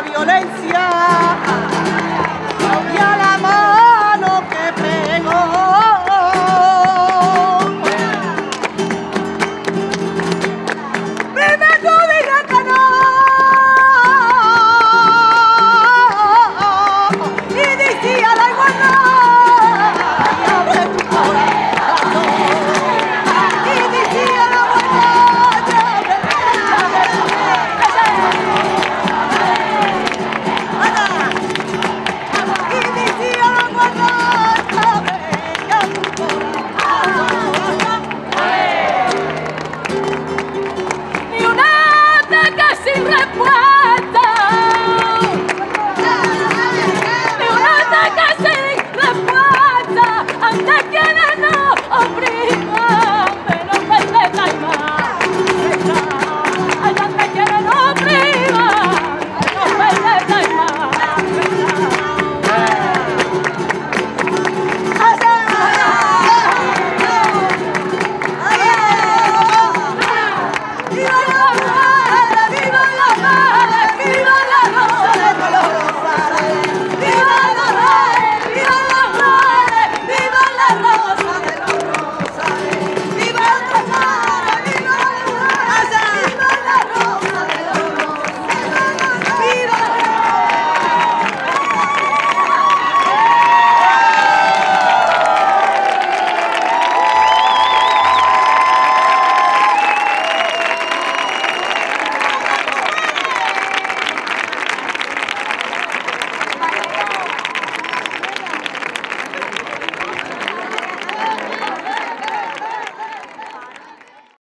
violencia puedo.